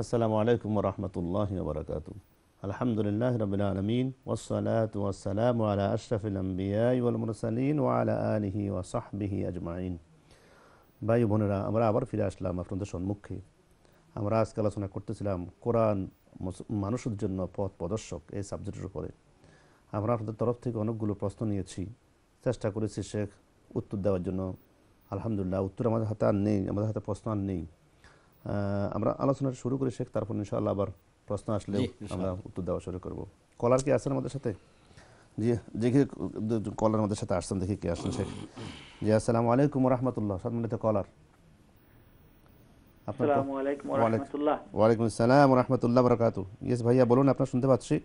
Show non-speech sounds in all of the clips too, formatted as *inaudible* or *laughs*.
আসসালামু আলাইকুম রহমতুল্লাহ বরকাত আলহামদুলিল্লাহ রবিল আলমিন ওসলাত ওসালাম আলা আশরফিল আম্বিয়াই ওয়াল আলিহি ও সাহবিহি আজমাইন ভাই বোনেরা, আমরা আবার ফিরে আসলাম আপনাদের সম্মুখে। আমরা আজকে আলোচনা করতেছিলাম কোরআন মানুষের জন্য পথ প্রদর্শক এই সাবজেক্টের উপরে। আমরা আপনাদের তরফ থেকে অনেকগুলো প্রশ্ন নিয়েছি। চেষ্টা করেছি শেখ উত্তর দেওয়ার জন্য। আলহামদুলিল্লাহ উত্তর আমাদের হাতে আর নেই আমাদের হাতে প্রশ্ন আর নেই। আমরা আলোচনা শুরু করি শেখ তারপর ইনশাআল্লাহ আবার প্রশ্ন আসলে আমরা উত্তর দেওয়া শুরু করব। কলার কি আছেন আমাদের সাথে? জি দেখি কলার আমাদের সাথে আসছেন দেখি কে আসছেন শেখ। জি আসসালামু আলাইকুম রহমতুল্লাহ সম্মানিত কলার। আপনার আসসালামু আলাইকুম ওয়া ওয়ালাইকুম- রাহমাতুল্লাহ ওয়ালাইকুম আসসালাম রহমতুল্লাহ বরকাতু ইয়েস ভাইয়া বলুন আপনার শুনতে পাচ্ছি?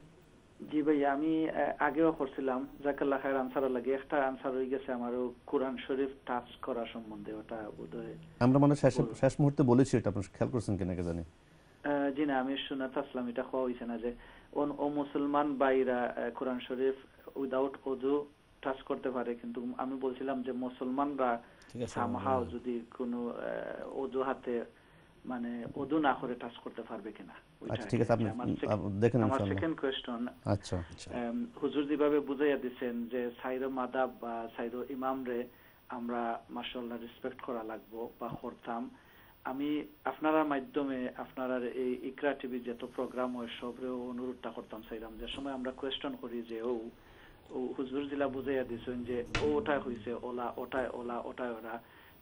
জি ভাইয়া আমি আগেও করছিলাম। জাকাল্লাহ খায়ের আনসার লাগে একটা আনসার হয়ে গেছে আমারও। কোরআন শরীফ টাচ করা সম্বন্ধে ওটা বোধহয় আমরা মানে শেষ শেষ মুহূর্তে বলেছি এটা আপনি খেয়াল করছেন কিনা কে জানি। জি না আমি শুনাতে আসলাম এটা হওয়া হয়েছে না যে ও- ও মুসলমান বাইরা কোরআন শরীফ উইদাউট অজু টাচ করতে পারে কিন্তু আমি বলছিলাম যে মুসলমানরা সামহাও যদি কোনো আহ, অজুহাতে মানে অজু না করে টাচ করতে পারবে কিনা। আচ্ছা ঠিক আছে আপনি দেখেন আমার সেকেন্ড কোয়েশ্চন আচ্ছা এম, হুজুর যেভাবে বুঝাইয়া দিচ্ছেন যে সাইরো মাদাব বা সাইরো ইমাম রে আমরা মার্শাল্লাহ রেসপেক্ট করা লাগবো বা করতাম। আমি আপনারা মাধ্যমে আপনারা এই ইকরা টিভি যত প্রোগ্রাম হয় সবরে অনুরোধটা করতাম চাইলাম যে সময় আমরা কোয়েশ্চন করি যে ও হুজুর জিলা বুঝাইয়া দিছেন যে ও ওটা হইছে ওলা ওটায় ওলা ওটায় ওরা।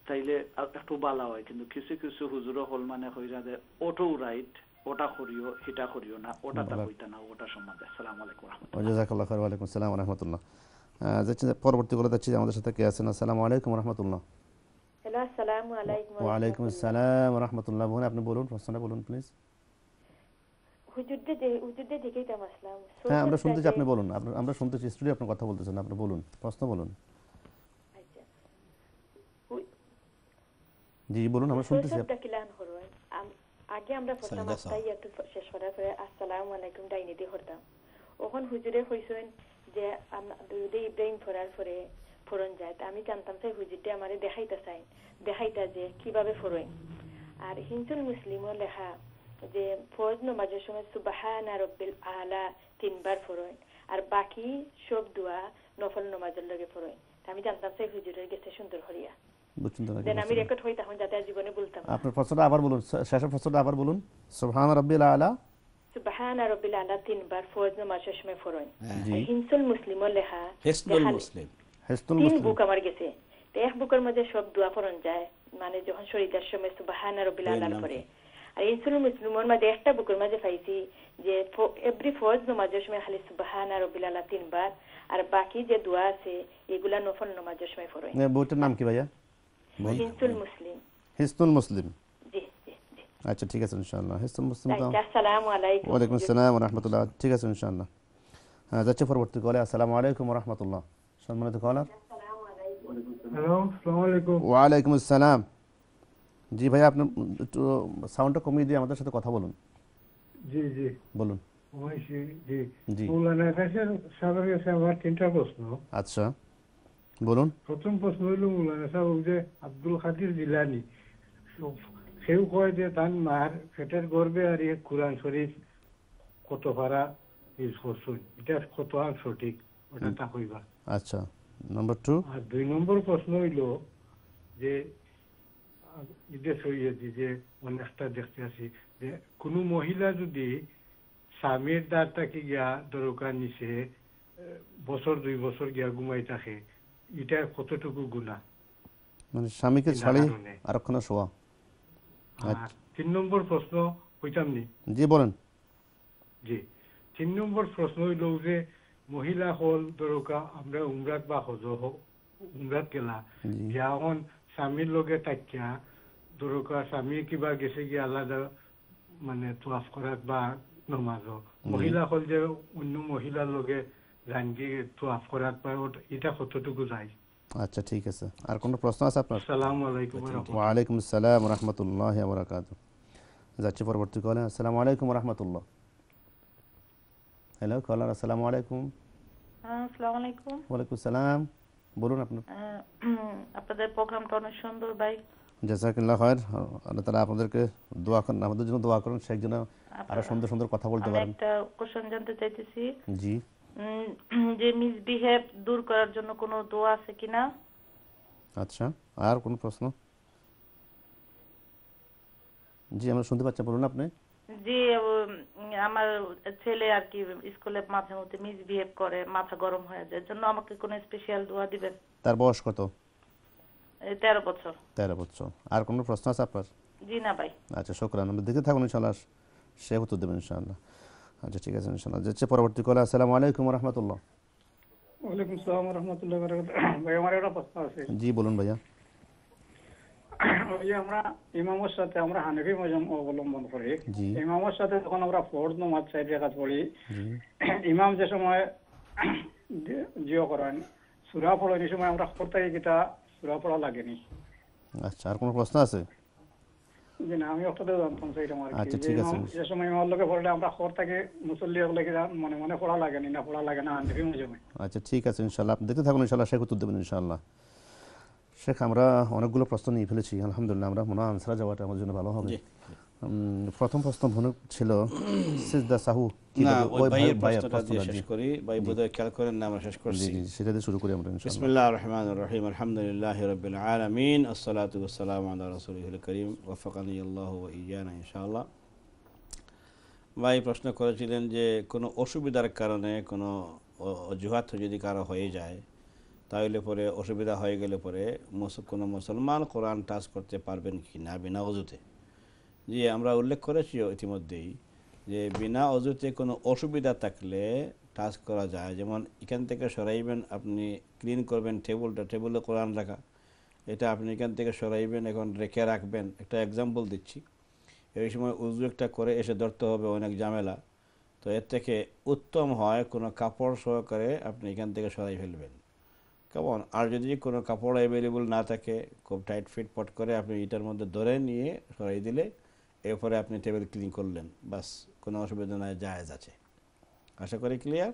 তাইলে একটু বালা হয় কিন্তু কিছু কিছু হুজুরও হল মানে হইরা যে ওটাও রাইট ওটা করিও হিটা করিও না ওটা তা। হইতা না ওটা সম্বন্ধে। আসসালামু আলাইকুম রহমতুল্লাহ। ওজাজাকাল্লাহ খার ওয়ালাইকুম আসসালাম রহমতুল্লাহ। যাচ্ছি যে পরবর্তী করে যাচ্ছি আমাদের সাথে কে আছেন? আসসালামু আলাইকুম রহমতুল্লাহ। হ্যালো আসসালামু আলাইকুম ওয়ালাইকুম আসসালাম রহমতুল্লাহ। বোন আপনি বলুন প্রশ্নটা বলুন প্লিজ হুজুরদের হুজুরদের দিকেই তো আসলাম। হ্যাঁ আমরা শুনতেছি আপনি বলুন আমরা শুনতেছি স্টুডিও আপনার কথা বলতেছেন আপনি বলুন প্রশ্ন বলুন। আচ্ছা। জি বলুন আমরা শুনতেছি শৈশবটা কিলান হরুন আম- আগে আমরা প্রথম একটু শেষ করার পরে আসসালামু আলাইকুম ডাইনি দিয়ে করতাম ওখন হুজুরে কইছেন যে আম- দুরুদে ইব্রাহিম পড়ার পরে ফোরন যায় তা আমি জানতাম যে হুজুরটা আমারে দেখাইতা চাই। দেখাইতা যে কীভাবে ফোরইন আর হিন্দুল মুসলিমও লেখা যে ফরজ নমাজের সময় সুবাহানা রব্বিল আলা তিনবার ফোরইন আর বাকি সব দোয়া নফল নমাজের লগে ফোরইন তা আমি জানতাম যে হুজুরের গেছে সুন্দর হরিয়া বুঝছেন তো নাকি দেন আমি রেকর্ড হই তখন যাতে জীবনে বলতাম। আপনার প্রশ্নটা আবার বলুন শেষের প্রশ্নটা আবার বলুন। সুবহান রাব্বিল আলা। সুবাহানা রব্বিল আলা তিনবার ফরজ নমাজের সময় ফোরইন হিনসুল মুসলিমও লেখা হেসনুল লেখা- মুসলিম। হেস্তুল তিন বুক আমার গেছে। এক বুকের মধ্যে সব দোয়া পড়ন যায় মানে যখন শরীরের সময় সুবাহানা রব্বিল আলার নাম আর ইনসুল মুসলিমের মধ্যে একটা বুকের মধ্যে পাইছি যে এভরি ফরজ নমাজের সময় খালি সুবাহানা রব্বিল আলা তিনবার আর বাকি যে দোয়া আছে এগুলা নফল নমাজের সময় পড়ে বইটার নাম কি ভাইয়া? হিনসুল মুসলিম। হিসনুল মুসলিম? জি জি জি। আচ্ছা ঠিক আছে ইনশাআল্লাহ। হিসনুল মুসলিম আসসালামু আলাইকুম। ওয়ালাইকুম আসসালাম রহমতুল্লাহ ঠিক আছে ইনশাআল্লাহ। হ্যাঁ যাচ্ছে পরবর্তী কলে আসসালামু আলাইকুম রহমতুল্লাহ সম্মানিত কলার হ্যালো আসসালামু আলাইকুম। ওয়ালাইকুম আসসালাম। জি ভাই আপনি একটু সাউন্ডটা কমিয়ে দিয়ে আমাদের সাথে কথা বলুন। জি জি। বলুন। জি। জি। মৌলানা সাহেবের কাছে আমার তিনটা প্রশ্ন। আচ্ছা। বলুন। প্রথম প্রশ্ন হইল মৌলানা সাহেব যে আব্দুল কাদির জিলানি সেও কয় যে তান মার পেটের গর্বে আর ইয়ে কোরআন শরীফ কত ভাড়া ইউজ করছেন এটা কত আর সঠিক? ওটা তা কইবা। আচ্ছা নম্বর টু আর দুই নম্বর প্রশ্ন হইল যে ঈদে সৈয়দি যে অনেকটা দেখতে আছি যে কোনো মহিলা যদি স্বামীর দ্বার তাকে গিয়া দরকার নিছে বছর দুই বছর গিয়া ঘুমাই থাকে এটা কতটুকু গুণা? মানে স্বামীকে ছাড়ি। আরক্ষণে শোয়া তিন নম্বর প্রশ্ন কইতাম নি? জি বলেন। জি। তিন নম্বর প্রশ্ন হইল যে মহিলা হল দরকা আমরা উমরাত বা হজ উমরাত গেলা। জি। যখন স্বামীর লগে তাকিয়া দরকা স্বামী কিবা গেছে কি আলাদা মানে তোয়াফ করাত বা নমাজ মহিলা হল যে অন্য মহিলার লগে রাঙ্গি তোয়াফ করাত বা ওটা- এটা কতটুকু যায়? আচ্ছা ঠিক আছে। আর কোনো প্রশ্ন আছে আপনার? আসসালামু আলাইকুম ওয়া রাহমাতুল্লাহ। ওয়ালাইকুম আসসালাম রহমতুল্লাহ বরাকাত যাচ্ছি পরবর্তী কলে। আসসালামু আলাইকুম রহমতুল্লাহ। হ্যালো কলার আসসালামু আলাইকুম। আসসালামু আলাইকুম। ওয়ালাইকুম সালাম। বলুন আপনার। আহ, আপনাদের প্রোগ্রামটা অনেক সুন্দর ভাই। জাজাকিল্লাহ খয়ের আল্লাহ তালা আপনাদেরকে দোয়া করেন আমাদের জন্য দোয়া করেন সে যেন আরও সুন্দর সুন্দর কথা বলতে আমি পারেন। একটা কোশ্চেন জানতে চাইতেছি। জি। যে মিসবিহেভ দূর করার জন্য কোনো দোয়া আছে কিনা? আচ্ছা আর কোন প্রশ্ন? জি আমরা শুনতে পাচ্ছি বলুন আপনি। উম, আমার ছেলে আর কি স্কুলে মাঝে মধ্যে মিসবিহেভ করে মাথা গরম হয়ে যায়। জন্য আমাকে কোনো স্পেশাল দোয়া দিবেন? তার বয়স কত? তেরো বছর। তেরো বছর। আর কোনো প্রশ্ন আছে আপনার? জি না ভাই। আচ্ছা শুক্রান আমরা দেখতে থাকুন ইনশাল্লাহ। সে উত্তর দেবেন ইনশাআল্লাহ আচ্ছা ঠিক আছে ইনশাল্লাহ যাচ্ছে পরবর্তী কলে আসসালামু আলাইকুম রহমতুল্লাহ ওয়ালাইকুম সালাম রহমতুল্লাহ ভাই আমার একটা প্রশ্ন আছে। জি বলুন ভাইয়া। ওই আমরা ইমামের সাথে আমরা হানিফি মজম অবলম্বন করি। ইমামের সাথে যখন আমরা ফোর্ড নমাজ চাই রেখাত পড়ি ইমাম যে সময় জিও করেন সুরা পড়েন এই সময় আমরা কোথায় কিটা সুরা পড়া লাগেনি। আচ্ছা আর কোনো প্রশ্ন আছে? যে না আমি অতটা জানতাম সেইটা আর আচ্ছা, ঠিক আছে। যে সময় আমার লোকে পড়লে আমরা খর থাকে মুসল্লি হলে কি মনে মনে পড়া লাগে না পড়া লাগে না মজমে আচ্ছা ঠিক আছে ইনশাল্লাহ আপনি দেখতে থাকুন ইনশাল্লাহ শেখ উত্তর দেবেন ইনশাল্লাহ শেখ আমরা অনেকগুলো প্রশ্ন নিয়ে ফেলেছি আলহামদুলিল্লাহ আমরা মনে হয় আনসারা যাওয়াটা আমার জন্য ভালো হবে। প্রথম প্রশ্ন মনে ছিল সিজদা সাহু না ওই ভাইয়ের প্রশ্নটা দিয়ে শেষ করি। ভাই বোধহয় খেয়াল করেন না আমরা শেষ করছি। সেটা দিয়ে শুরু করি আমরা বিসমিল্লাহ রহমান রহিম আলহামদুলিল্লাহ রবিল আলমিন আসসালাতু ওয়াসসালামু আলা রাসূলিল করিম ওয়াফাকানি আল্লাহ ওয়া ইয়ানা ইনশাআল্লাহ। ভাই প্রশ্ন করেছিলেন যে কোনো অসুবিধার কারণে কোনো অজুহাত যদি কারও হয়ে যায় তাহলে পরে অসুবিধা হয়ে গেলে পরে কোনো মুসলমান কোরআন টাচ করতে পারবেন কি না বিনা অজুতে? জি আমরা উল্লেখ করেছি ইতিমধ্যেই যে বিনা অজুতে কোনো অসুবিধা থাকলে টাচ করা যায়। যেমন এখান থেকে সরাইবেন, আপনি ক্লিন করবেন টেবিলটা টেবিলে কোরআন রাখা এটা আপনি এখান থেকে সরাইবেন, এখন রেখে রাখবেন। একটা এক্সাম্পল দিচ্ছি। এই সময় উজু একটা করে এসে ধরতে হবে, অনেক ঝামেলা। তো এর থেকে উত্তম হয় কোনো কাপড় সহকারে আপনি এখান থেকে সরাই ফেলবেন। কেমন আর যদি কোনো কাপড় অ্যাভেলেবল না থাকে, খুব টাইট ফিট পট করে আপনি এটার মধ্যে ধরে নিয়ে সরাই দিলে এরপরে আপনি টেবিল ক্লিন করলেন বাস কোনো অসুবিধা নাই জায়েজ আছে। আশা করি ক্লিয়ার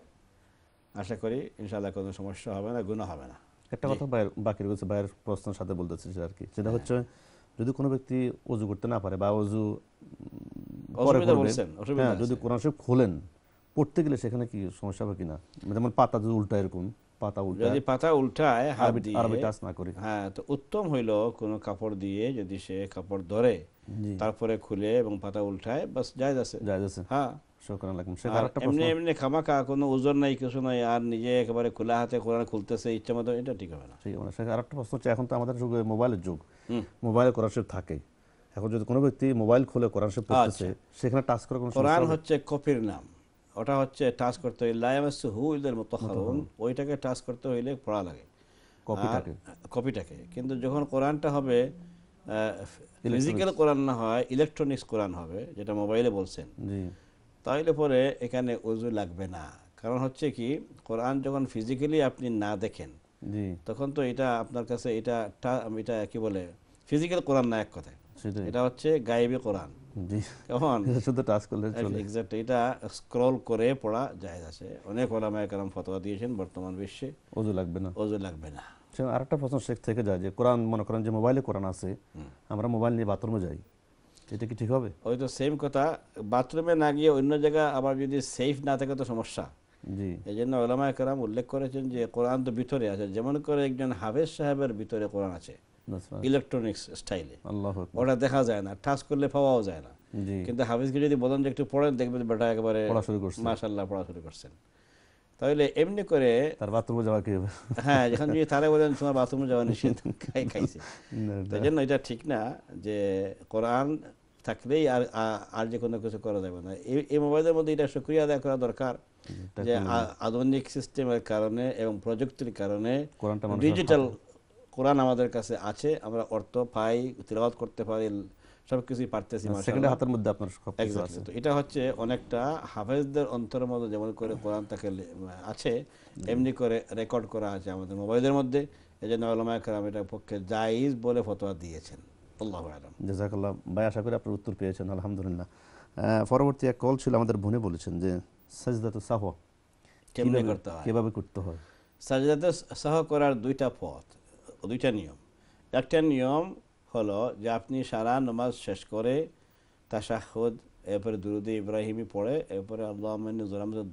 আশা করি ইনশাআল্লাহ কোনো সমস্যা হবে না গুণ হবে না। একটা কথা বাইর বাকি রয়েছে বাইরের প্রশ্নের সাথে বলতেছি আর কি সেটা হচ্ছে যদি কোনো ব্যক্তি অজু করতে না পারে বা অজু হ্যাঁ, যদি। কোরআন শরীফ খোলেন পড়তে গেলে সেখানে কি সমস্যা হবে কিনা? যেমন পাতা যদি উল্টা এরকম পাতা উল্টা যদি পাতা উল্টায় হাত দিয়ে আরবি টাচ না করি। হ্যাঁ তো উত্তম হইল কোনো কাপড় দিয়ে যদি সে কাপড় ধরে তারপরে খুলে এবং পাতা উল্টায় বাস জায়েজ আছে জায়েজ আছে হ্যাঁ। শুকরান লাকুম সে আরেকটা প্রশ্ন। এমনি কোনো ওজন নাই কিছু নাই আর নিজে একেবারে খোলা হাতে কোরআন খুলতেছে ইচ্ছা মতো এটা ঠিক হবে না। ঠিক আরেকটা প্রশ্ন হচ্ছে এখন তো আমাদের যুগে মোবাইলের যুগ। মোবাইলে কোরআন শরীফ থাকে এখন যদি কোনো ব্যক্তি মোবাইল খুলে কোরআন শরীফ পড়তেছে সেখানে টাচ করে কোনো আচ্ছা। কোরআন হচ্ছে কপির নাম। ওটা হচ্ছে টাচ করতে হইলে লায়ামাসু হু ইলদাল মুতাহহারুন ওইটাকে টাচ করতে হইলে পড়া লাগে। কপিটাকে। কপিটাকে। কিন্তু যখন কোরআনটা হবে ফিজিক্যাল কোরআন না হয় ইলেকট্রনিক্স কোরআন হবে যেটা মোবাইলে বলছেন। তাহলে পরে এখানে উজু লাগবে না। কারণ হচ্ছে কি কোরআন যখন ফিজিক্যালি আপনি না দেখেন তখন তো এটা আপনার কাছে এটা এটা কি বলে ফিজিক্যাল কোরআন না এক কথায়। এটা হচ্ছে গায়েবী কোরআন। কেমন এটা শুধু টাচ করলে চলে। এক্সাক্ট এটা স্ক্রল করে পড়া যায় আছে। অনেক ওলামায় কালাম ফতোয়া দিয়েছেন বর্তমান বিশ্বে। অজু লাগবে না। ওজু লাগবে না। আরেকটা প্রশ্ন শেখ থেকে যায় যে কোরআন মনে করেন যে মোবাইলে কোরআন আছে আমরা মোবাইল নিয়ে বাথরুমে যাই এটা কি ঠিক হবে? ওই তো সেম কথা বাথরুমে না গিয়ে অন্য জায়গা আবার যদি সেফ না থাকে তো সমস্যা। জি। এই জন্য ওলামায় কালাম উল্লেখ করেছেন যে কোরআন তো ভিতরে আছে। যেমন করে একজন হাফেজ সাহেবের ভিতরে কোরআন আছে. ইলেকট্রনিক্স স্টাইলে ওটা দেখা যায় না। টাচ করলে পাওয়াও যায় না। কিন্তু হাফিজকে যদি বলেন যে একটু পড়েন দেখবেন বেটা একেবারে। মাশাল্লাহ পড়া শুরু করছেন। তাহলে এমনি করে তার বাথরুমে যাওয়া কি হবে? হ্যাঁ যখন যদি তারা বলেন তোমার বাথরুমে যাওয়া নিষেধ। খাই খাইছে। তাই জন্য এটা ঠিক না যে কোরআন থাকলেই আর আর যে কোনো কিছু করা যাবে না। এই মোবাইলের মধ্যে এটা সক্রিয় আদায় করা দরকার যে আধুনিক সিস্টেমের কারণে এবং প্রযুক্তির কারণে ডিজিটাল কোরআন আমাদের কাছে আছে আমরা অর্থ পাই তিলাওয়াত করতে পারি সব কিছুই পারতেছি সেকেন্ডে হাতের মধ্যে আপনার আছে। তো এটা হচ্ছে অনেকটা হাফেজদের অন্তরের মধ্যে যেমন করে কোরআন তাকে আছে এমনি করে রেকর্ড করা আছে আমাদের মোবাইলের মধ্যে। এই জন্য আলমায় কালাম এটার পক্ষে জাইজ বলে ফতোয়া দিয়েছেন। আল্লাহ আলম। জাজাকাল্লাহ ভাই আশা করি আপনার উত্তর পেয়েছেন আলহামদুলিল্লাহ। পরবর্তী এক কল ছিল আমাদের বোনে বলেছেন যে সাজদাতু কেমনে কিভাবে- করতে হয়? কীভাবে করতে হয়? সাজদাতে সহ করার দুইটা পথ। দুইটা নিয়ম। একটা নিয়ম হলো যে আপনি সারা নামাজ শেষ করে তাশাহুদ এরপরে দুরুদে ইব্রাহিমি পড়ে এরপরে আল্লাহ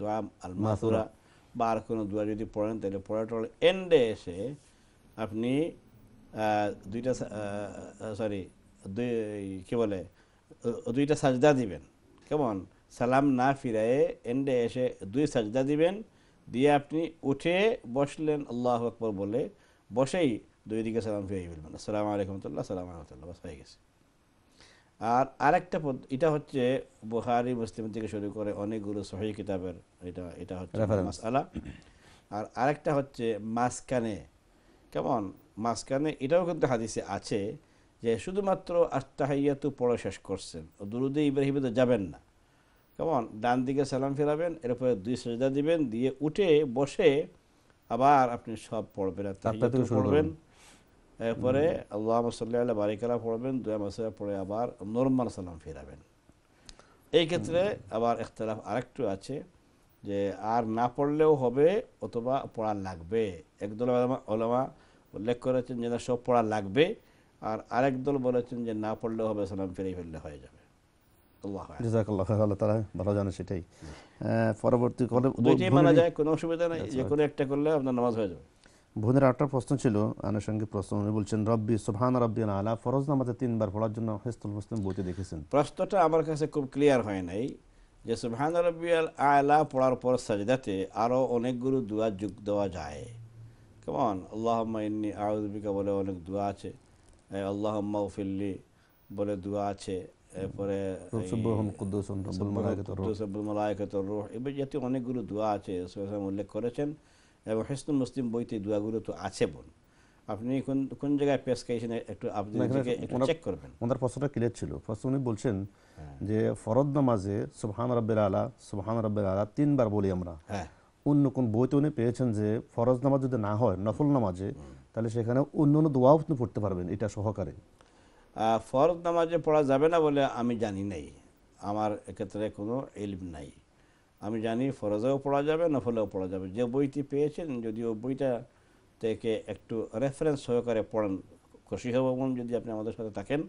দোয়া আল মাসুরা বা আর কোনো দোয়া যদি পড়েন তাহলে পড়া টড়ে এন্ডে এসে আপনি দুইটা সরি দুই কী বলে দুইটা সাজদা দিবেন। কেমন? সালাম না ফিরায়ে এন্ডে এসে দুই সাজদা দিবেন। দিয়ে আপনি উঠে বসলেন আল্লাহ আকবর বলে। বসেই দুই দিকে সালাম ফিরিয়ে ফেলবেন। আসসালামু আলাইকুম রহমতুল্লাহ সালাম রহমতুল্লাহ বাস হয়ে গেছে। আর আরেকটা পদ্ধ- এটা হচ্ছে বুহারি মুসলিম থেকে শুরু করে অনেকগুলো সহি কিতাবের এটা এটা হচ্ছে. মাসআলা। আর আরেকটা হচ্ছে মাঝখানে কেমন? মাঝখানে এটাও কিন্তু হাদিসে আছে যে শুধুমাত্র আস্তাহাইয়াতু পড়ে শেষ করছেন দুরুদে ইব্রাহিমে তো যাবেন না। কেমন? ডান দিকে সালাম ফেরাবেন এরপরে দুই সেজদা দিবেন দিয়ে উঠে বসে আবার আপনি সব পড়বেন আত্মাহিয়াতু পড়বেন। এরপরে আল্লাহ সাল্লাহ বারিকালা পড়বেন দুয়া মাসা পড়ে আবার নর্মাল সালাম ফেরাবেন। এই ক্ষেত্রে আবার ইখতলাফ আরেকটু আছে যে আর না পড়লেও হবে অথবা পড়া লাগবে। একদল ওলামা উল্লেখ করেছেন যে না সব পড়া লাগবে। আর আরেক দল বলেছেন যে না পড়লেও হবে সালাম ফিরিয়ে ফেললে হয়ে যাবে। আল্লাহ ভালো জানে সেটাই। পরবর্তী মানা যায় কোনো অসুবিধা নেই। যে কোনো একটা করলে আপনার নামাজ হয়ে যাবে। বোনের আরেকটা প্রশ্ন ছিল আনুষঙ্গিক প্রশ্ন। উনি বলছেন রব্বি সুবহান রব্বি আলা ফরজ নামাজে তিনবার পড়ার জন্য হেস্তুল মুসলিম বইতে দেখেছেন। প্রশ্নটা আমার কাছে খুব ক্লিয়ার হয় নাই যে সুবহান রব্বিয়াল আলা পড়ার পর সাজদাতে আরও অনেকগুলো দোয়া যোগ দেওয়া যায়। কেমন আল্লাহ ইন্নি আউদ্দিকা বলে অনেক দোয়া আছে। আল্লাহ ফিল্লি বলে দোয়া আছে। এরপরে রূহ এবার জাতীয় অনেকগুলো দোয়া আছে উল্লেখ করেছেন। এবং হিসনুল মুসলিম বইতে দোয়াগুলো তো আছে বোন। আপনি কোন কোন জায়গায় পেশ খাইছেন একটু আপনি চেক করবেন। ওনার প্রশ্নটা ক্লিয়ার ছিল। প্রশ্ন উনি বলছেন যে ফরদ নামাজে সুবহান রব্বিল আলা সুবহান রব্বিল আলা তিনবার বলি আমরা। হ্যাঁ। অন্য কোন বইতে উনি পেয়েছেন যে ফরজ নামাজ যদি না হয় নফল নামাজে তাহলে সেখানে অন্য অন্য দোয়াও আপনি পড়তে পারবেন এটা সহকারে। ফরজ নামাজে পড়া যাবে না বলে আমি জানি নাই। আমার এক্ষেত্রে কোনো ইলম নাই। আমি জানি ফরজেও পড়া যাবে, নফলেও পড়া যাবে। যে বইটি পেয়েছেন যদি ওই বইটা থেকে একটু রেফারেন্স সহকারে পড়েন, খুশি হব যদি আপনি আমাদের সাথে থাকেন।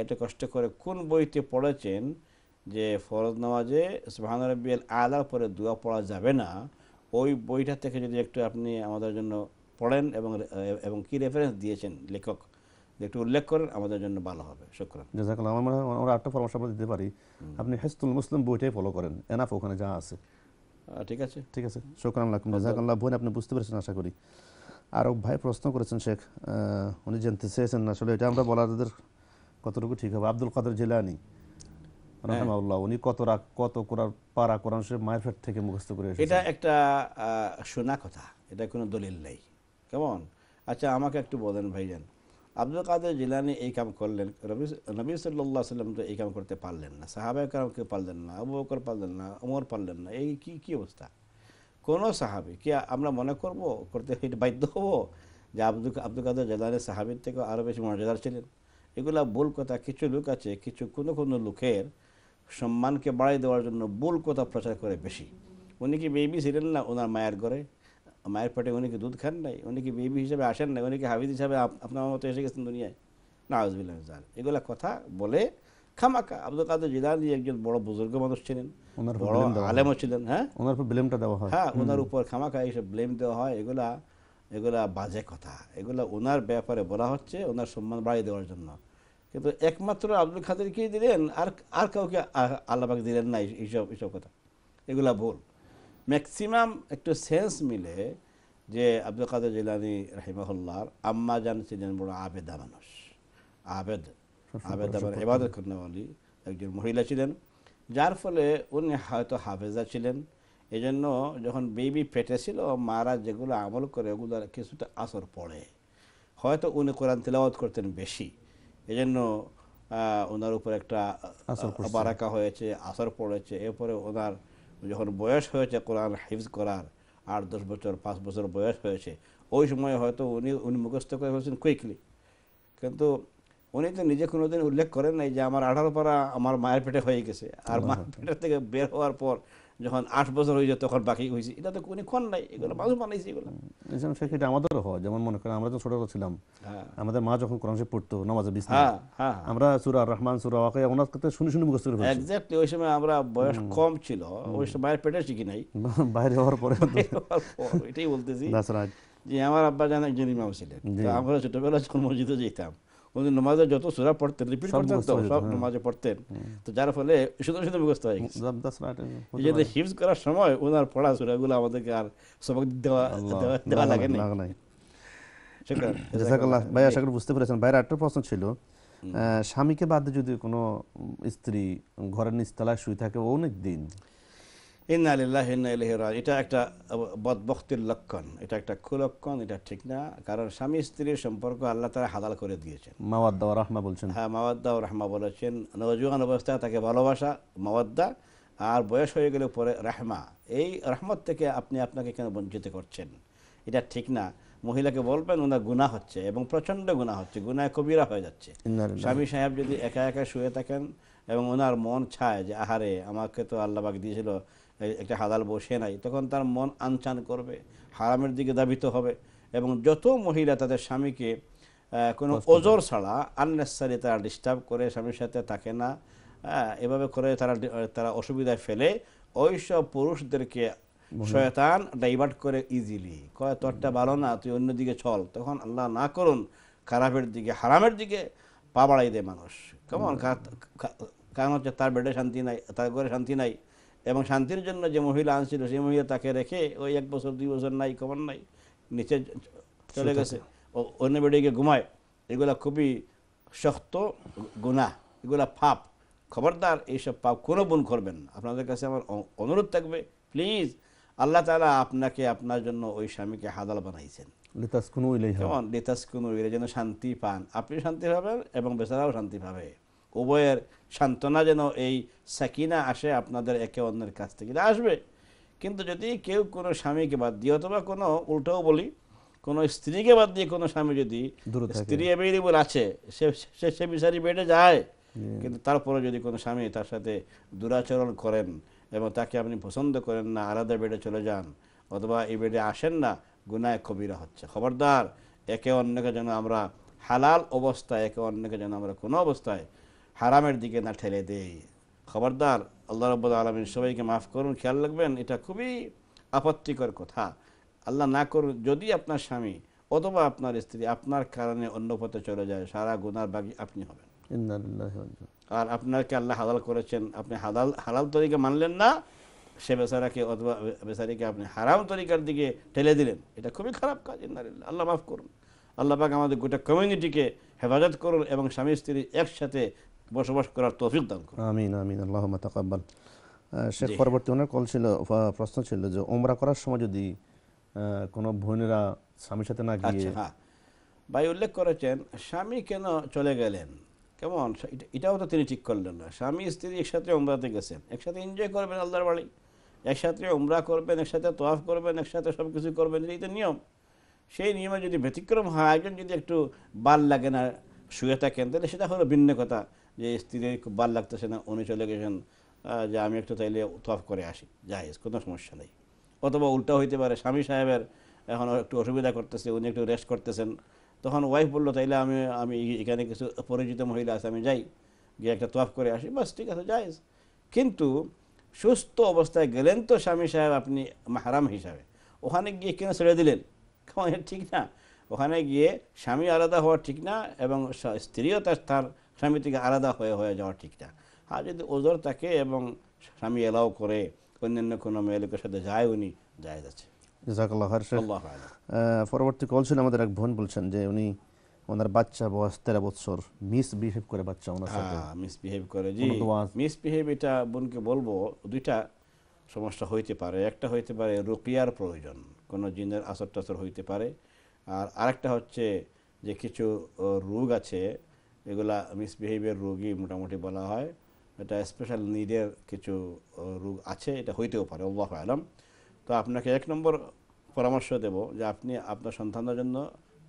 এটা কষ্ট করে কোন বইতে পড়েছেন যে ফরজ নামাজে সুবহান রব্বিয়াল আলার পরে দোয়া পড়া যাবে না, ওই বইটা থেকে যদি একটু আপনি আমাদের জন্য পড়েন এবং এবং কি রেফারেন্স দিয়েছেন লেখক? একটু উল্লেখ করেন আমাদের জন্য ভালো হবে। শুক্রান। জাজাকাল্লাহ আমার মনে হয় আমরা একটা পরামর্শ আমরা দিতে পারি। আপনি হেস্তুল মুসলিম বইটাই ফলো করেন। এনাফ ওখানে যা আছে। ঠিক আছে। ঠিক আছে। শোকরান লাকুম জাজাকাল্লাহ বোন আপনি বুঝতে পেরেছেন আশা করি। আর ভাই প্রশ্ন করেছেন শেখ। উনি জানতে চেয়েছেন আসলে এটা আমরা বলাদের কতটুকু ঠিক হবে। আব্দুল কাদের জিলানি রহমাউল্লাহ উনি কত রাগ কত কোরআন পারা কোরআন শরীফ মায়ের পেট থেকে মুখস্থ করে এটা একটা শোনা কথা। এটা কোনো দলিল নেই। কেমন? আচ্ছা আমাকে একটু বলেন ভাইজান। আব্দুল কাদের জিলানি এই কাম করলেন, রবি, নবী সাল্লাহ সাল্লাম তো এই কাম করতে পারলেন না, সাহাবায় কাম কেউ পারলেন না, আবু বকর পারলেন না ওমর পারলেন না, এই কি কি অবস্থা? কোনো সাহাবি কি আমরা মনে করব, করতে *laughs* বাধ্য হব যে আব্দুল আব্দুল কাদের জেলানি সাহাবির থেকে আরও বেশি মর্যাদার ছিলেন? এগুলা ভুল কথা কিছু লোক আছে, কিছু কোনো কোনো লোকের সম্মানকে বাড়াই দেওয়ার জন্য ভুল কথা প্রচার করে বেশি। উনি কি বেবি ছিলেন না ওনার মায়ের ঘরে? মায়ের পেটে উনি কি দুধ খান নাই উনি কি বেবি হিসেবে আসেন নাই উনি কি হাবিদ হিসাবে আপনার মতো এসে গেছেন দুনিয়ায় না আজবিল্লাহ এগুলা কথা বলে খামাকা আব্দুল কাদের জিলানি একজন বড় বুজুর্গ মানুষ ছিলেন বড় আলেমও ছিলেন হ্যাঁ ওনার উপর ব্লেমটা দেওয়া হয় হ্যাঁ ওনার উপর খামাখা এইসব ব্লেম দেওয়া হয় এগুলা এগুলা বাজে কথা এগুলা ওনার ব্যাপারে বলা হচ্ছে ওনার সম্মান বাড়িয়ে দেওয়ার জন্য কিন্তু একমাত্র আব্দুল খাদেরকেই দিলেন আর আর কাউকে আ- দিলেন না এইসব এইসব কথা এগুলা ভুল ম্যাক্সিমাম একটু সেন্স মিলে যে আব্দুল কাদের জিলানি রাহিমাহুল্লাহর আম্মা জান ছিলেন বড় আবেদা মানুষ। আবেদ আবেদ আমার এবাদত কর্ণওয়ালি একজন মহিলা ছিলেন। যার ফলে উনি হয়তো হাফেজা ছিলেন। এই জন্য যখন বেবি পেটে ছিল মারা যেগুলো আমল করে ওগুলোর কিছুটা আসর পড়ে। হয়তো উনি কোরআন তেলাওয়াত করতেন বেশি। এই জন্য ওনার উপর একটা। বারাকা হয়েছে আসর পড়েছে। এরপরে ওনার যখন বয়স হয়েছে কোরআন হিফজ করার আট দশ বছর পাঁচ বছর বয়স হয়েছে ওই সময় হয়তো উনি উনি মুখস্থ করে ফেলছেন কুইকলি কিন্তু উনি তো নিজে কোনোদিন উল্লেখ করেন নাই যে আমার আঠারো পারা আমার মায়ের পেটে হয়ে গেছে। আর মায়ের পেটের থেকে বের হওয়ার পর যখন আট বছর হয়ে যায় তখন বাকি হয়েছে। এটা তো কোনো ক্ষণ নাই এগুলো মানুষ বানাইছে এগুলো। ইসলাম শেখ এটা আমাদেরও হয়। যেমন মনে করেন আমরা তো ছোট ছিলাম। হ্যাঁ। আমাদের মা যখন কোরআন শরীফ পড়তো নামাজে বিছনা হ্যাঁ হ্যাঁ আমরা সুরা রহমান সুরা ওয়াকে ওনার কাছে শুনে শুনে মুখস্থ করে এক্স্যাক্টলি ওই সময় আমরা বয়স কম ছিল। ওই সময় মায়ের পেটে শিখি নাই? *laughs* বাইরে হওয়ার পরে এটাই বলতেছি. যে আমার আব্বা জান একজন ইমাম ছিলেন। আমরা ছোটবেলা যখন মসজিদে যেতাম উনি নামাজে যত সুরা পড়তেন রিপিট করতেন তো সব। নামাজে পড়তেন তো যার ফলে শুধু শুধু মুখস্থ হয়ে গেছে এই জন্য হিফজ করার সময় ওনার পড়া সুরাগুলো আমাদেরকে আর সবক দেওয়া দেওয়া- লাগে না। জাযাকাল্লাহ ভাই আশা করি বুঝতে পেরেছেন ভাইয়ের একটা প্রশ্ন ছিল স্বামীকে বাদে যদি কোনো স্ত্রী ঘরের নিচতলায় শুয়ে থাকে অনেক দিন ইন্না লিল্লাহি ইন্না ইলাইহি এটা একটা বদবক্তির লক্ষণ এটা একটা কুলক্ষণ এটা ঠিক না। কারণ স্বামী স্ত্রীর সম্পর্ক আল্লাহ তারা হালাল করে দিয়েছেন। মাওয়াদ্দা ওয়া রাহমা বলছেন। হ্যাঁ মাওয়াদ্দা ও রাহমা বলেছেন। নজওয়ান অবস্থায় তাকে ভালোবাসা মাওয়াদ্দা। আর বয়স হয়ে গেলে পরে রাহমা। এই রহমত থেকে আপনি আপনাকে কেন বঞ্চিত করছেন? এটা ঠিক না। মহিলাকে বলবেন ওনার গুণা হচ্ছে এবং প্রচণ্ড গুণা হচ্ছে। গুনায় কবিরা হয়ে যাচ্ছে। স্বামী সাহেব যদি একা একা শুয়ে থাকেন এবং ওনার মন ছায় যে আহারে আমাকে তো আল্লাহবাক দিয়েছিল একটা হালাল বসে নাই তখন তার মন আনচান করবে হারামের দিকে দাবিত হবে এবং যত মহিলা তাদের স্বামীকে কোনো ওজোর ছাড়া আননেসারি তারা ডিস্টার্ব করে স্বামীর সাথে থাকে না হ্যাঁ, এভাবে করে তারা তারা অসুবিধায় ফেলে ওই সব পুরুষদেরকে শয়তান ডাইভার্ট করে ইজিলি কয় তোরটা ভালো না তুই অন্যদিকে চল। তখন আল্লাহ না করুন খারাপের দিকে হারামের দিকে পা বাড়াই দেয় মানুষ। কেমন কারণ হচ্ছে তার বেডে শান্তি নাই তার ঘরে শান্তি নাই। এবং শান্তির জন্য যে মহিলা আনছিল সেই মহিলা তাকে রেখে ওই এক বছর দুই বছর নাই খবর নাই নিচে চলে গেছে। ও অন্য বেডে গিয়ে ঘুমায়। এগুলা খুবই শক্ত গুণা এগুলা পাপ। খবরদার এইসব পাপ কোনো বোন করবেন না। আপনাদের কাছে আমার অনুরোধ থাকবে প্লিজ আল্লাহ তাআলা আপনাকে আপনার জন্য ওই স্বামীকে হাদাল বানাইছেন। লিতাসকুনু কেমন? লিতাসকুনু যেন শান্তি পান। আপনি শান্তি পাবেন এবং বেচারাও শান্তি পাবে। উভয়ের সান্ত্বনা যেন এই সাকিনা আসে আপনাদের একে অন্যের কাছ থেকে। আসবে। কিন্তু যদি কেউ কোনো স্বামীকে বাদ দিয়ে অথবা কোনো উল্টাও বলি কোনো স্ত্রীকে বাদ দিয়ে কোনো স্বামী যদি স্ত্রী অ্যাভেলেবল আছে সে সে বিচারি বেডে যায়। কিন্তু তারপরে যদি কোনো স্বামী তার সাথে দুরাচরণ করেন এবং তাকে আপনি পছন্দ করেন না আলাদা বেডে চলে যান অথবা এই বেডে আসেন না গুনায় কবিরা হচ্ছে। খবরদার একে অন্যকে যেন আমরা হালাল অবস্থায় একে অন্যকে যেন আমরা কোনো অবস্থায় হারামের দিকে না ঠেলে দেই। খবরদার আল্লাহ রব্বুল আলমিন সবাইকে মাফ করুন খেয়াল রাখবেন এটা খুবই আপত্তিকর কথা। আল্লাহ না করুন যদি আপনার স্বামী অথবা আপনার স্ত্রী আপনার কারণে অন্য পথে চলে যায় সারা গুনার বাগি আপনি হবেন। আর আপনাকে আল্লাহ হালাল করেছেন আপনি হালাল হালাল তরিকা মানলেন না সে বেচারাকে অথবা বেচারিকে আপনি হারাম তরিকার দিকে ঠেলে দিলেন। এটা খুবই খারাপ কাজ। আল্লাহ মাফ করুন। আল্লাহ পাক আমাদের গোটা কমিউনিটিকে হেফাজত করুন এবং স্বামী স্ত্রী একসাথে বসবাস করার তৌফিক দান করুন। আমিন আমিন আল্লাহুম্মা তাকাব্বাল। শেখ পরবর্তী অনেক কল ছিল প্রশ্ন ছিল যে ওমরা করার সময় যদি কোনো বোনেরা স্বামীর সাথে না আচ্ছা গিয়ে হ্যাঁ। ভাই উল্লেখ করেছেন স্বামী কেন চলে গেলেন? কেমন? এটাও তো তিনি ঠিক করলেন না। স্বামী স্ত্রী একসাথে উমরাতে গেছেন। একসাথে এনজয় করবেন আল্লাহর বাড়ি একসাথে উমরা করবেন একসাথে তোয়াফ করবেন একসাথে সব কিছু করবেন এটাই তো নিয়ম। সেই নিয়মে যদি ব্যতিক্রম হয় একজন যদি একটু বাল লাগে না শুয়ে থাকেন তাহলে সেটা হলো ভিন্ন কথা। যে স্ত্রীর খুব বাল লাগতেছে না উনি চলে গেছেন যে আমি একটু তাইলে তফ করে আসি। যাই কোনো সমস্যা নেই। অথবা উল্টা হইতে পারে, স্বামী সাহেবের এখন একটু অসুবিধা করতেছে, উনি একটু রেস্ট করতেছেন। তখন ওয়াইফ বলল, তাইলে আমি আমি এখানে কিছু পরিচিত মহিলা আছে, আমি যাই, গিয়ে একটা তফ করে আসি, বাস ঠিক আছে যাই কিন্তু সুস্থ অবস্থায় গেলেন তো স্বামী সাহেব আপনি মাহারাম হিসাবে। ওখানে গিয়ে কেন ছেড়ে দিলেন? ঠিক না। ওখানে গিয়ে স্বামী আলাদা হওয়া ঠিক না, এবং স্ত্রীও তার তার স্বামী থেকে আলাদা হয়ে হয়ে যাওয়া ঠিক না। আর যদি ওজোর থাকে এবং স্বামী এলাও করে অন্যান্য কোনো মেয়ে লোকের সাথে যায় উনি যায় যাচ্ছে পরবর্তী কল ছিল আমাদের এক বোন বলছেন যে উনি ওনার বাচ্চা বয়স তেরো বছর মিস বিহেভ করে বাচ্চা ওনার সাথে। হ্যাঁ মিসবিহেভ করে জি। মিসবিহেভ এটা বোনকে বলব দুইটা সমস্যা হইতে পারে। একটা হইতে পারে রুকিয়ার প্রয়োজন কোনো জিনের আসর টাসর হইতে পারে। আর আরেকটা হচ্ছে যে কিছু রোগ আছে এগুলা মিসবিহেভিয়ার রোগই মোটামুটি বলা হয়। এটা স্পেশাল নিডের কিছু রোগ আছে, এটা হইতেও পারে, আল্লাহ আলম। তো আপনাকে এক নম্বর পরামর্শ দেব যে আপনি আপনার সন্তানের জন্য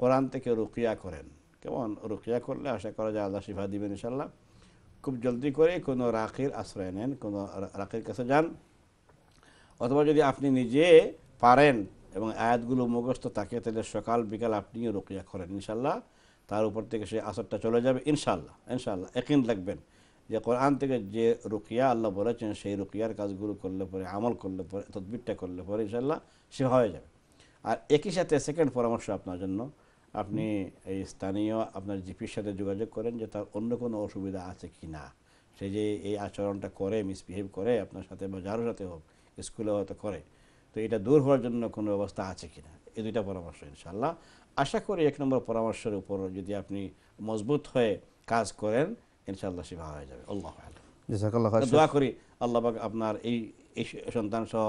কোরআন থেকে রুকিয়া করেন। কেমন? রুকিয়া করলে আশা করা যায় আল্লাহ শিফা দিবেন ইনশাল্লাহ খুব জলদি করে কোনো রাখির আশ্রয় নেন, কোনো রাখির কাছে যান। অথবা যদি আপনি নিজে পারেন এবং আয়াতগুলো মুখস্থ থাকে, তাহলে সকাল, বিকাল আপনিও রুকিয়া করেন ইনশাল্লাহ তার উপর থেকে সেই আসরটা চলে যাবে ইনশাল্লাহ ইনশাল্লাহ একিন রাখবেন যে কোরআন থেকে যে রুকিয়া আল্লাহ বলেছেন, সেই রুকিয়ার কাজগুলো করলে পরে, আমল করলে পরে, তদবিরটা করলে পরে ইনশাল্লাহ সে হয়ে যাবে। আর একই সাথে সেকেন্ড পরামর্শ আপনার জন্য, আপনি এই স্থানীয় আপনার জিপির সাথে যোগাযোগ করেন যে তার অন্য কোনো অসুবিধা আছে কি না। সে যে এই আচরণটা করে মিসবিহেভ করে, আপনার সাথে বা যারও সাথে হোক, স্কুলে হয়তো করে, তো এটা দূর হওয়ার জন্য কোনো ব্যবস্থা আছে কি না? এই দুইটা পরামর্শ ইনশাল্লাহ আশা করি এক নম্বর পরামর্শের উপর যদি আপনি মজবুত হয়ে কাজ করেন ইনশাল্লাহ সেবা হয়ে যাবে। আল্লাহ দোয়া করি আল্লাহ আপনার এই এই সন্তান সহ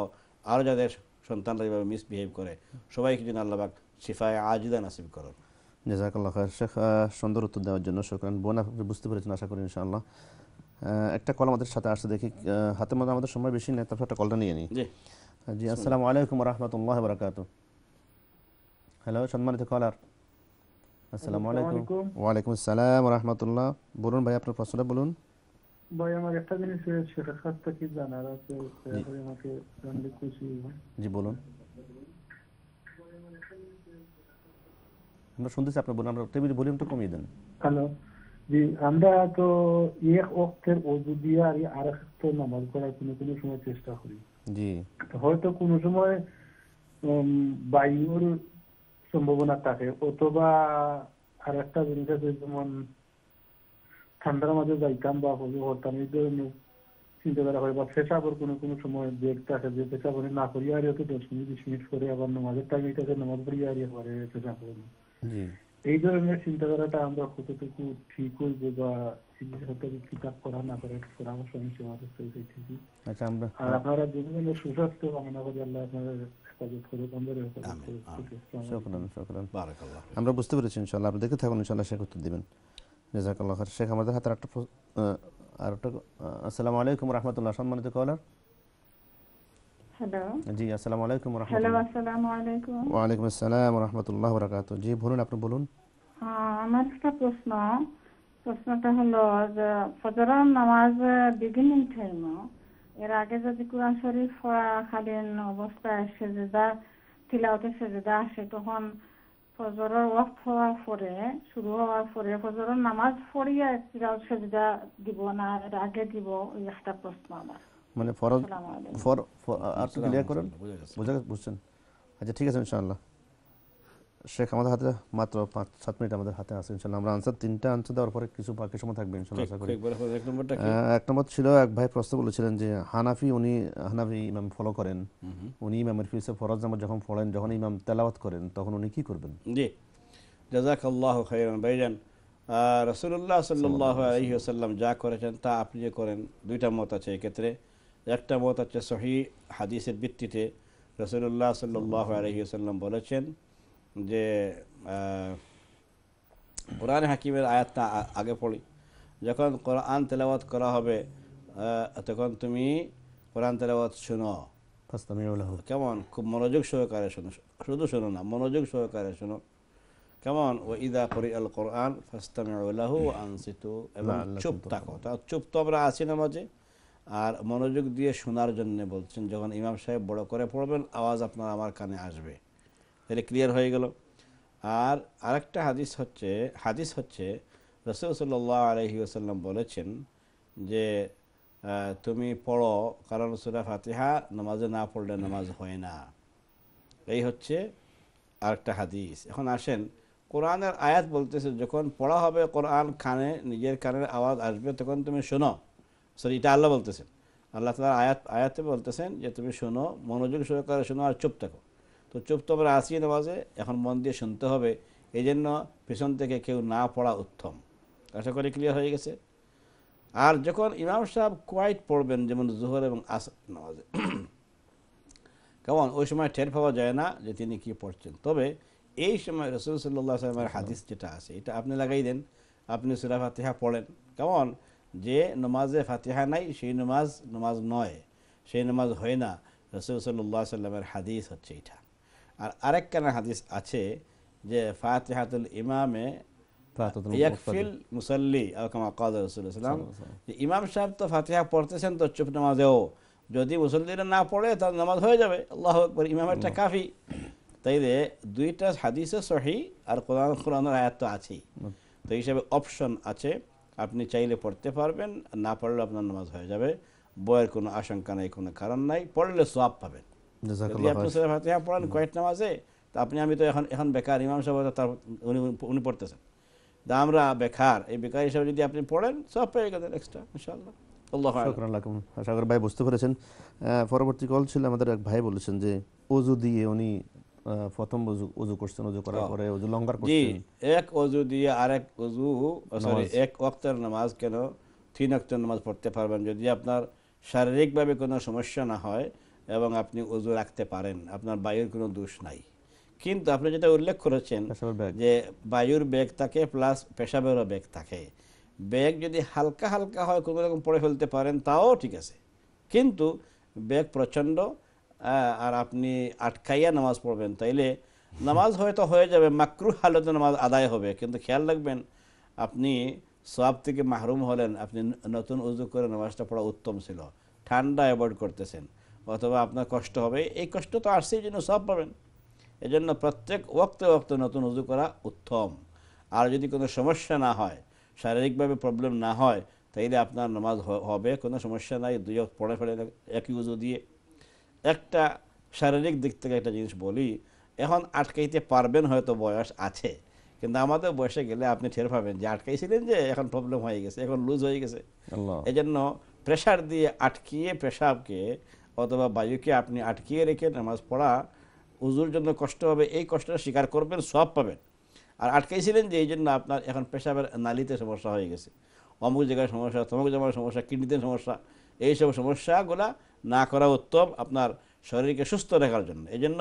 আরও যাদের সন্তানরা যেভাবে মিসবিহেভ করে সবাইকে যেন আল্লাহ পাক শিফায় আজিদা নাসিব করুন। জাজাকাল্লাহ খায়ের শেখ। সুন্দর উত্তর দেওয়ার জন্য শুক্রান বোন আপনি বুঝতে পেরেছেন আশা করি ইনশাআল্লাহ। একটা কল আমাদের সাথে আসছে দেখি হাতের মধ্যে আমাদের সময় বেশি নেই তারপর একটা কলটা নিয়ে নিই। জি। জি আসসালামু আলাইকুম রহমতুল্লাহ বরকাত হ্যালো সম্মানিত কলার আসসালামু আলাইকুম ওয়ালাইকুম আসসালাম রহমতুল্লাহ। বলুন ভাই আপনার প্রশ্নটা বলুন। ভাই আমার একটা জিনিস শেখের কাছ থেকে জানার আছে? আমাকে জানলে খুশি। জি বলুন। আমরা শুনতেছি আপনার বলুন আমরা টেবিল ভলিউমটা কমিয়ে দেন। হ্যালো জি আমরা তো এক অক্ষের অজু দিয়ে আর আর একটা নামাজ পড়ার কোনো কোনো সময় চেষ্টা করি। জি। হয়তো কোনো সময় উম, বায়ুর সম্ভাবনা থাকে। অথবা আর একটা জিনিস আছে যেমন ঠান্ডার মাঝে যাইতাম বা হজু হতাম এই ধরনের চিন্তা করা হয় বা পেশাবের কোনো কোনো সময় ব্রেক থাকে যে পেশাব না করি আর তো দশ মিনিট বিশ মিনিট করে আবার নামাজের টাইম এটাকে নামাজ পড়ি আর পরে পেশাব করি এই ধরনের চিন্তাধারাটা আমরা কতটুকু ঠিক হইব বা কিতাব করা না করে পরামর্শ আমি সমাজ ঠিকই। আচ্ছা আর আপনারা দুজনের সুস্বাস্থ্য কামনা করি আল্লাহ আপনাদের আমরা বুঝতে পেরেছি ইনশাল্লাহ আপনি দেখে থাকুন ইনশাল্লাহ শেখ উত্তর দিবেন। জাজাকাল্লাহ খার শেখ আমাদের হাতে একটা আর একটা আসসালামু আলাইকুম রহমতুল্লাহ। সম্মানিত কলার? জি আসসালামু আলাইকুম হ্যালো রহমতুল্লাহ আসসালামু আলাইকুম। ওয়ালাইকুম আসসালাম রহমতুল্লাহ জি বলুন আপনি বলুন। আমার একটা প্রশ্ন। প্রশ্নটা হলো যে ফজরের নামাজ বিগিনিং টাইম এর আগে যদি কোরআন শরীফ পড়াকালীন অবস্থায় সেজদা তিলাওতে সেজদা আসে তখন ফজরের ওয়াক্ত হওয়ার পরে শুরু হওয়ার পরে ফজরের নামাজ পড়িয়া তিলাওত সেজদা দিব না এর আগে দিব ওই একটা প্রশ্ন আমার। মানে ফরজ ফর আর একটু ক্লিয়ার করেন। বুঝা বুঝা গেছে বুঝছেন? আচ্ছা ঠিক আছে ইনশাআল্লাহ। শেখ আমাদের হাতে মাত্র পাঁচ সাত মিনিট আমাদের হাতে আছে ইনশাল্লাহ। আমরা আনসার তিনটা আনসার দেওয়ার পরে কিছু বাকি সময় থাকবে ইনশাল্লাহ আশা করি। এক নম্বর ছিল এক ভাই প্রশ্ন বলেছিলেন যে হানাফি উনি হানাফি ইমাম ফলো করেন। উনি ইমামের ফিসে ফরজ নামাজ যখন পড়েন যখন ইমাম তেলাওয়াত করেন তখন উনি কি করবেন? জি। জাজাক আল্লাহ খাইরান ভাইজান রসুল্লাহ সাল্লাহ আলহি আসাল্লাম যা করেছেন তা আপনি যে করেন দুইটা মত আছে এক্ষেত্রে। একটা মত আছে সহি হাদিসের ভিত্তিতে রসুল্লাহ সাল্লাহ আলহি আসাল্লাম বলেছেন যে কোরআন হাকিমের আয়াতটা আগে পড়ি। যখন কোরআন তেলাওয়াত করা হবে তখন তুমি কোরআন তেলাওয়াত শুনো। কেমন? খুব মনোযোগ সহকারে শোনো। শুধু শোনো না মনোযোগ সহকারে শোনো। কেমন? ও ইদা করি আল কোরআন ফাস্তামিউলাহু আনসিতু। এবং চুপ থাকো। তা চুপ তো আমরা আছি না মাঝে আর মনোযোগ দিয়ে শোনার জন্য বলছেন যখন ইমাম সাহেব বড় করে পড়বেন আওয়াজ আপনার আমার কানে আসবে। তাহলে ক্লিয়ার হয়ে গেল। আর আরেকটা হাদিস হচ্ছে হাদিস হচ্ছে রসুল সাল্লাহ আলহি আসাল্লাম বলেছেন যে তুমি পড়ো কারণ সুরা ফাতিহা নামাজে না পড়লে নামাজ হয় না। এই হচ্ছে আরেকটা হাদিস। এখন আসেন, কোরআনের আয়াত বলতেছে, যখন পড়া হবে কোরআন কানে, নিজের কানের আওয়াজ আসবে, তখন তুমি শোনো। সরি এটা আল্লাহ বলতেছেন। আল্লাহ তালার আয়াত, আয়াতে বলতেছেন যে, তুমি শোনো, মনোযোগ সহকারে শোনো আর চুপ থাকো। তো চুপ তো আমরা আসি নামাজে, এখন মন দিয়ে শুনতে হবে। এই জন্য পেছন থেকে কেউ না পড়া উত্তম। আশা করি ক্লিয়ার হয়ে গেছে? আর যখন ইমাম সাহেব কোয়াইট পড়বেন, যেমন জোহর এবং আস নামাজে। *clears throat* কেমন ওই সময় টের পাওয়া যায় না যে তিনি কি পড়ছেন। তবে এই সময় রসুল সাল্লাহ সাল্লামের হাদিস যেটা আছে, এটা আপনি লাগাই দেন। আপনি সুরা ফাতিহা পড়েন। কেমন যে নমাজে ফাতিহা নাই, সেই নমাজ নমাজ নয়। সেই নমাজ হয় না। রসুল সাল্লাহ সাল্লামের হাদিস হচ্ছে এটা। আর আরেক কানা হাদিস আছে যে ফাতিহাতুল ইমামে ইয়াকফিল মুসাল্লি আও কামা কাল রসুল সাল্লাম যে ইমাম সাহেব তো ফাতিহা পড়তেছেন তো চুপ নামাজেও। যদি মুসল্লিরা না পড়ে তার নামাজ হয়ে যাবে। আল্লাহ আকবর ইমামেরটা কাফি। তাইলে দুইটা হাদিসে সহি আর কোরআন কোরআনের আয়াত তো আছেই। তো হিসাবে অপশন আছে। আপনি চাইলে পড়তে পারবেন না পড়লে আপনার নামাজ হয়ে যাবে। বইয়ের কোনো আশঙ্কা নাই কোনো কারণ নাই। পড়লে সব পাবেন। যদি আপনি সুরা ফাতিহা পড়েন কয়েক নামাজে তা আপনি আমি তো এখন এখন বেকার ইমাম সাহেব তার উনি উনি পড়তেছেন। তা আমরা বেকার এই বেকার হিসাবে যদি আপনি পড়েন সব পেয়ে গেলেন এক্সট্রা করি ভাই বুঝতে পেরেছেন। পরবর্তী কল ছিল আমাদের এক ভাই বলেছেন যে অজু দিয়ে উনি প্রথম অজু অজু করছেন অজু করার। পরে অজু লঙ্গার করছেন। এক অজু দিয়ে আরেক অজু সরি এক ওয়াক্তের নামাজ কেন তিন ওয়াক্তের নামাজ পড়তে পারবেন? যদি আপনার শারীরিকভাবে কোনো সমস্যা না হয় এবং আপনি অজু রাখতে পারেন আপনার বায়ুর কোনো দোষ নাই। কিন্তু আপনি যেটা উল্লেখ করেছেন যে বায়ুর বেগ থাকে প্লাস পেশাবেরও বেগ থাকে। বেগ যদি হালকা হালকা হয় কোনো রকম পড়ে ফেলতে পারেন তাও ঠিক আছে। কিন্তু বেগ প্রচণ্ড আর আপনি আটকাইয়া নামাজ পড়বেন। তাইলে নামাজ হয়তো হয়ে যাবে মাকরু হালতে নামাজ আদায় হবে। কিন্তু খেয়াল রাখবেন আপনি সব থেকে মাহরুম হলেন আপনি নতুন উজু করে নামাজটা পড়া উত্তম ছিল। ঠান্ডা অ্যাভয়েড করতেছেন। অথবা আপনার কষ্ট হবে। এই কষ্ট তো আসছেই জন্য সব পাবেন। এজন্য প্রত্যেক ওক্তে ওক্তে নতুন উজু করা উত্তম। আর যদি কোনো সমস্যা না হয় শারীরিকভাবে প্রবলেম না হয় তাইলে আপনার নামাজ হবে। কোনো সমস্যা নাই দুই অক্ত পড়ে ফেলে একই উজু দিয়ে। একটা শারীরিক দিক থেকে একটা জিনিস বলি এখন আটকাইতে পারবেন হয়তো বয়স আছে কিন্তু আমাদের বয়সে গেলে আপনি টের পাবেন যে আটকাইছিলেন যে এখন প্রবলেম হয়ে গেছে এখন লুজ হয়ে গেছে। আল্লাহ। এই জন্য প্রেশার দিয়ে আটকিয়ে পেশাবকে অথবা বায়ুকে আপনি আটকিয়ে রেখে নামাজ পড়া উজুর জন্য কষ্ট হবে, এই কষ্টটা স্বীকার করবেন সব পাবেন। আর আটকাইছিলেন যে এই জন্য আপনার এখন পেশাবের নালিতে সমস্যা হয়ে গেছে। অমুক জায়গায় সমস্যা, তমুক জায়গায় সমস্যা, কিডনিতে সমস্যা, এইসব সমস্যাগুলা না করা উত্তম আপনার শরীরকে সুস্থ রাখার জন্য। এই জন্য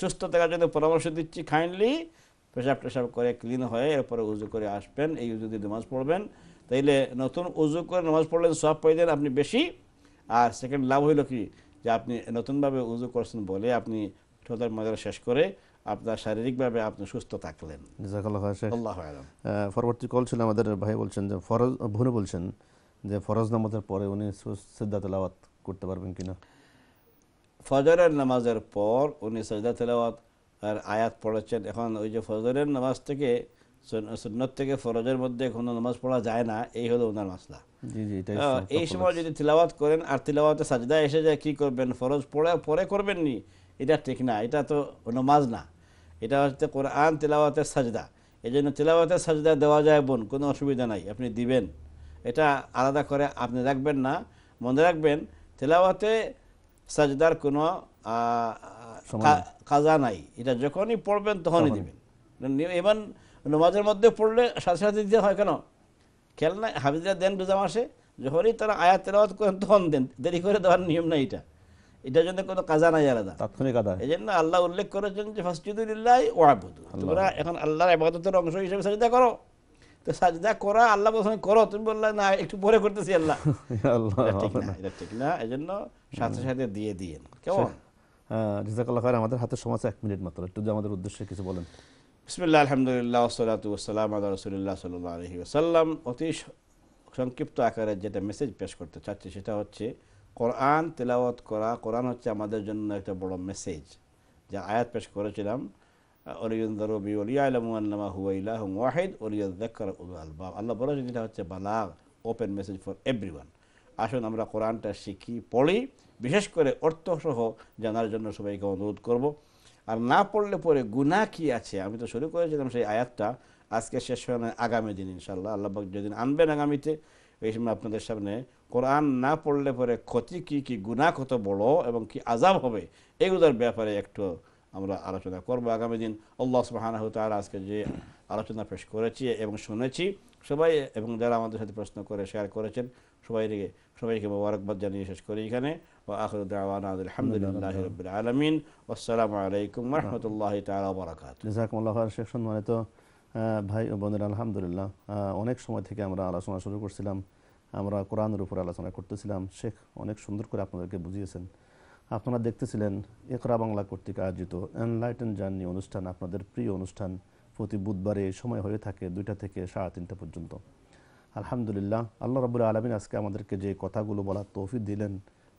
সুস্থ থাকার জন্য পরামর্শ দিচ্ছি কাইন্ডলি পেশাব টেশাব করে ক্লিন হয়ে এরপরে উজু করে আসবেন, এই উজু দিয়ে নামাজ পড়বেন। তাইলে নতুন উজু করে নামাজ পড়লেন সব পাইলেন আপনি বেশি। আর সেকেন্ড লাভ হইল কি? যে আপনি নতুনভাবে উজু করছেন বলে আপনি ঠোঁটের মজার শেষ করে আপনার শারীরিকভাবে আপনি সুস্থ থাকলেন। পরবর্তী কল ছিল আমাদের ভাই বলছেন যে ফরজ ভুনে বলছেন যে ফরজ নামাজের পরে উনি সিদ্ধা তেলাওয়াত করতে পারবেন কিনা? ফজরের নামাজের পর উনি সজদা তেলাওয়াত আর আয়াত পড়েছেন। এখন ওই যে ফজরের নামাজ থেকে সুন- সুন্নত থেকে ফরজের মধ্যে কোনো নামাজ পড়া যায় না এই হলো ওনার মাসলা। এই সময় যদি তিলাওয়াত করেন আর তিলাওয়াতে সাজদা এসে যায় কি করবেন? ফরজ পড়ে পরে করবেন নি এটা ঠিক না এটা তো নমাজ না। এটা হচ্ছে কোরআন তিলাওয়াতের সাজদা। এই জন্য তিলাওয়াতের সাজদা দেওয়া যায় বোন কোনো অসুবিধা নাই আপনি দিবেন। এটা আলাদা করে আপনি রাখবেন না মনে রাখবেন তেলাওয়াতে সাজদার কোনো কাজা নাই। এটা যখনই পড়বেন তখনই দিবেন। এবার নামাজের মধ্যে পড়লে সাথে সাথে দিতে হয় কেন? খেয়াল না হাফিজরা দেন রোজা মাসে? যখনই তারা আয়াত তেলাওয়াত করেন তখন দেন। দেরি করে দেওয়ার নিয়ম নাই এটা। এটার জন্য কোনো কাজা নাই আলাদা। তাৎক্ষণিক আদায়। এই জন্য আল্লাহ উল্লেখ করেছেন যে ফাসজুদুলিল্লাহ ওয়াবুদু তোমরা এখন আল্লাহর ইবাদতের অংশ হিসেবে সাজদা করো। তো সাজদা করা আল্লাহ প্রথমে করো। তুমি বললে না একটু পরে করতেছি আল্লাহ। *laughs* আল্লাহ ঠিক না না এটা ঠিক না। এই জন্য সাথে সাথে দিয়ে দিয়েন। কেমন? জাজাকাল্লাহ খায়ের আমাদের হাতে সময় আছে এক মিনিট মাত্র। একটু আমাদের উদ্দেশ্যে কিছু বলেন। বিসমিল্লাহ, আলহামদুলিল্লাহ ওসলাতু ওসালাম আল্লাহ রসুলিল্লাহ সাল্লাহ আলহি ওসাল্লাম অতি সংক্ষিপ্ত আকারে যেটা মেসেজ পেশ করতে চাচ্ছি সেটা হচ্ছে, কোরআন তেলাওয়াত করা, কোরআন হচ্ছে আমাদের জন্য একটা বড় মেসেজ যা আয়াত পেশ করেছিলাম অলিউদ্দার বি অলিয়া আলমুয়াল্লামা হুয়া ইলাহ ওয়াহিদ অলিউদ্দাক্কর উল আলবাব। আল্লাহ বলেছেন যেটা হচ্ছে বালাগ ওপেন মেসেজ ফর এভরিওয়ান আসুন আমরা কোরআনটা শিখি, পড়ি। বিশেষ করে অর্থসহ জানার জন্য সবাইকে অনুরোধ করব। আর না পড়লে পরে গুনাহ কি আছে? আমি তো শুরু করেছিলাম সেই আয়াতটা। আজকে শেষ হয় না আগামী দিন ইনশাল্লাহ আল্লাহ পাক যেদিন আনবেন আগামীতে, এই সময় আপনাদের সামনে কোরআন না পড়লে পরে ক্ষতি কি কি গুনাহ কত বড় এবং কি আজাব হবে, এগুলোর ব্যাপারে একটু আমরা আলোচনা করব আগামী দিন। আল্লাহ সুবহানাহু তাআলা আজকে যে আলোচনা পেশ করেছি এবং শুনেছি সবাই এবং যারা আমাদের সাথে প্রশ্ন করে শেয়ার করেছেন সবাইকে সবাইকে মোবারকবাদ জানিয়ে শেষ করি এখানে। ও আখির দাওয়ানা আলহামদুলিল্লাহি রাব্বিল আলামিন। আসসালামু আলাইকুম ওয়া রাহমাতুল্লাহি তাআলা ওয়া বারাকাতুহু। জাজাকুমুল্লাহ খায়ের শেখ সম্মানিত ভাই ও বোনের আলহামদুলিল্লাহ অনেক সময় থেকে আমরা আলোচনা শুরু করছিলাম। আমরা কোরআনের উপর আলোচনা করতেছিলাম। শেখ অনেক সুন্দর করে আপনাদেরকে বুঝিয়েছেন। আপনারা দেখতেছিলেন একরা বাংলা কর্তৃক আয়োজিত এনলাইটেন জার্নি অনুষ্ঠান আপনাদের প্রিয় অনুষ্ঠান। প্রতি বুধবারে এই সময় হয়ে থাকে দুইটা থেকে সাড়ে তিনটা পর্যন্ত। আলহামদুলিল্লাহ আল্লাহ রবুল্লা আলমিন আজকে আমাদেরকে যে কথাগুলো বলার তৌফিক দিলেন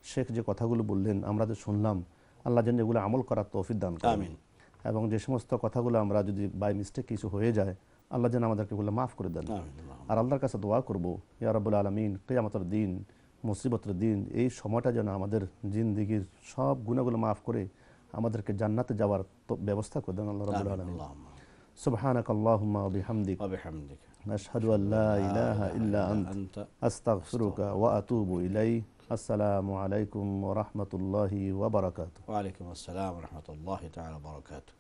শেখ যে কথাগুলো বললেন আমরা যে শুনলাম আল্লাহ যেন এগুলো আমল করার তৌফিক দান করেন। এবং যে সমস্ত কথাগুলো আমরা যদি বাই মিস্টেক কিছু হয়ে যায় আল্লাহ যেন আমাদেরকে এগুলো মাফ করে দেন। আর আল্লাহর কাছে দোয়া করব ইয়া রাব্বুল আলমিন কেয়ামতের দিন মুসিবতের দিন এই সময়টা যেন আমাদের জিন্দিগির সব গুণাগুলো মাফ করে আমাদেরকে জান্নাতে যাওয়ার ব্যবস্থা করে দেন আল্লাহ আমিন, আলমিন। سبحانك اللهم وبحمدك. وبحمدك. نشهد أن لا إله إلا أنت. أستغفرك وأتوب إليه السلام عليكم ورحمة الله وبركاته. وعليكم السلام ورحمة الله تعالى وبركاته.